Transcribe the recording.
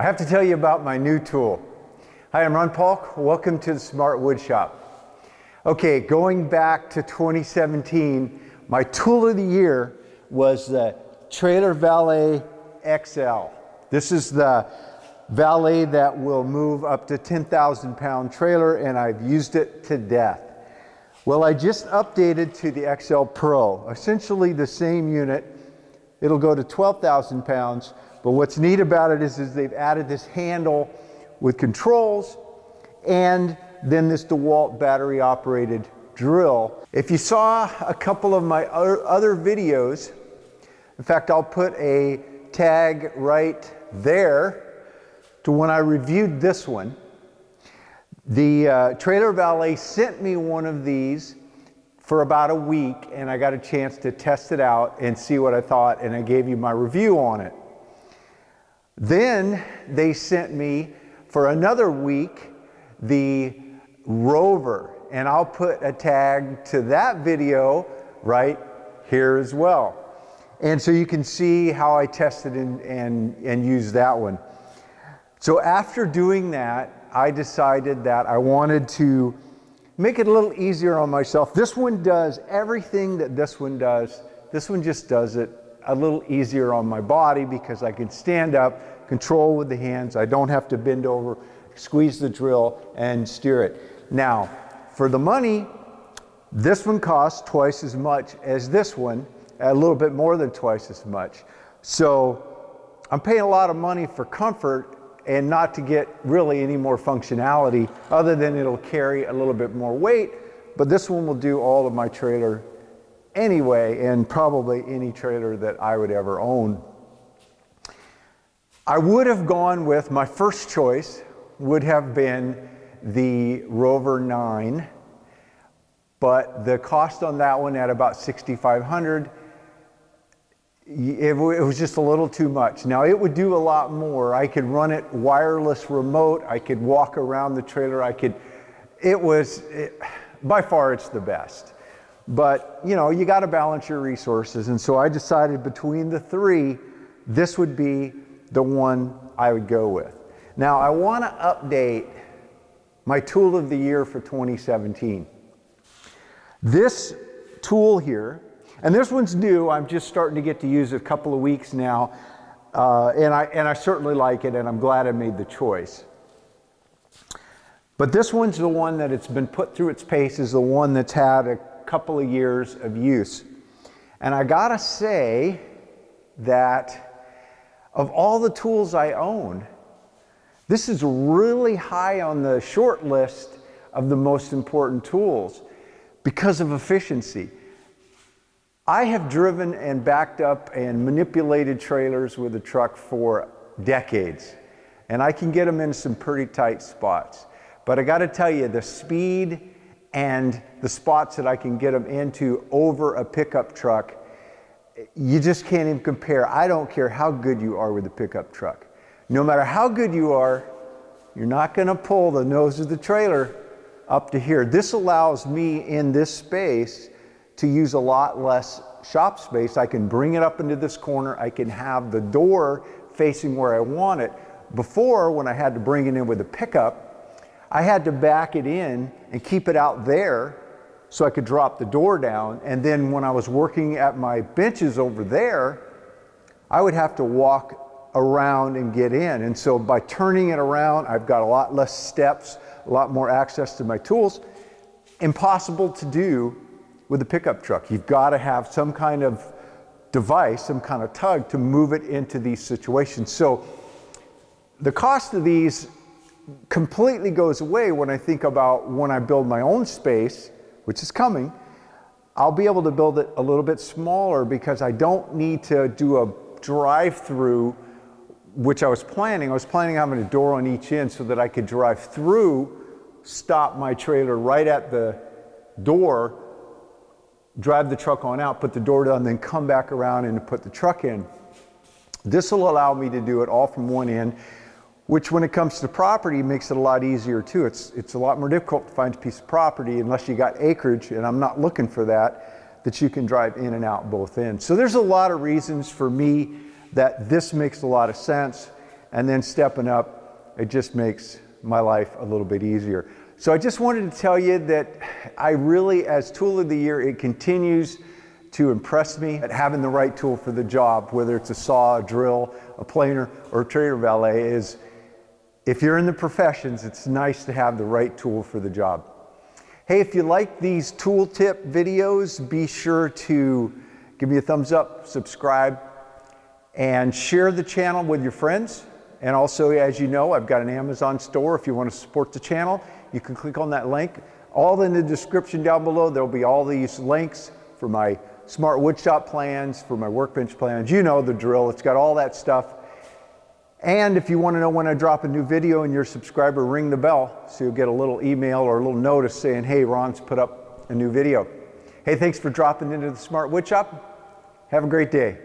I have to tell you about my new tool. Hi, I'm Ron Paulk. Welcome to the Smart Wood Shop. Okay, going back to 2017, my tool of the year was the Trailer Valet XL. This is the Valet that will move up to 10,000 pound trailer and I've used it to death. Well, I just updated to the XL Pro, essentially the same unit. It'll go to 12,000 pounds, but what's neat about it is, is they've added this handle with controls and then this DeWalt battery operated drill. If you saw a couple of my other videos, in fact, I'll put a tag right there to when I reviewed this one. The uh, Trailer Valet sent me one of these for about a week and I got a chance to test it out and see what I thought and I gave you my review on it. Then they sent me for another week the Rover and I'll put a tag to that video right here as well. And so you can see how I tested and, and, and used that one. So after doing that, I decided that I wanted to make it a little easier on myself. This one does everything that this one does. This one just does it a little easier on my body because I can stand up, control with the hands. I don't have to bend over, squeeze the drill, and steer it. Now, for the money, this one costs twice as much as this one, a little bit more than twice as much. So I'm paying a lot of money for comfort and not to get really any more functionality other than it'll carry a little bit more weight. But this one will do all of my trailer anyway, and probably any trailer that I would ever own. I would have gone with my first choice would have been the Rover 9, but the cost on that one at about 6,500 it, was just a little too much. Now it would do a lot more. I could run it wireless remote. I could walk around the trailer. I could, it was, it, by far it's the best. But you know, you got to balance your resources. And so I decided between the three, this would be the one I would go with. Now I want to update my tool of the year for 2017. This tool here and this one's new. I'm just starting to get to use it a couple of weeks now. Uh, and, I, and I certainly like it, and I'm glad I made the choice. But this one's the one that it's been put through its paces, the one that's had a couple of years of use. And I gotta say that of all the tools I own, this is really high on the short list of the most important tools because of efficiency. I have driven and backed up and manipulated trailers with a truck for decades, and I can get them in some pretty tight spots. But I got to tell you, the speed and the spots that I can get them into over a pickup truck, you just can't even compare. I don't care how good you are with a pickup truck. No matter how good you are, you're not going to pull the nose of the trailer up to here. This allows me in this space to use a lot less shop space. I can bring it up into this corner. I can have the door facing where I want it. Before, when I had to bring it in with a pickup, I had to back it in and keep it out there so I could drop the door down. And then when I was working at my benches over there, I would have to walk around and get in. And so by turning it around, I've got a lot less steps, a lot more access to my tools. Impossible to do with a pickup truck. You've got to have some kind of device, some kind of tug to move it into these situations. So the cost of these completely goes away when I think about when I build my own space, which is coming. I'll be able to build it a little bit smaller because I don't need to do a drive through, which I was planning. I was planning having a door on each end so that I could drive through, stop my trailer right at the door, drive the truck on out, put the door down, then come back around and put the truck in. This will allow me to do it all from one end, which when it comes to property makes it a lot easier too. It's, it's a lot more difficult to find a piece of property unless you got acreage, and I'm not looking for that, that you can drive in and out both ends. So there's a lot of reasons for me that this makes a lot of sense. and then stepping up, it just makes my life a little bit easier. So I just wanted to tell you that I really, as tool of the year, it continues to impress me at having the right tool for the job, whether it's a saw, a drill, a planer, or a trailer valet, is if you're in the professions, it's nice to have the right tool for the job. Hey, if you like these tool tip videos, be sure to give me a thumbs up, subscribe, and share the channel with your friends. And also, as you know, I've got an Amazon store. If you want to support the channel, you can click on that link. All in the description down below, there'll be all these links for my smart woodshop plans, for my workbench plans. You know the drill. It's got all that stuff. And if you want to know when I drop a new video and you're a subscriber, ring the bell so you'll get a little email or a little notice saying, hey, Ron's put up a new video. Hey, thanks for dropping into the Smart Woodshop. Have a great day.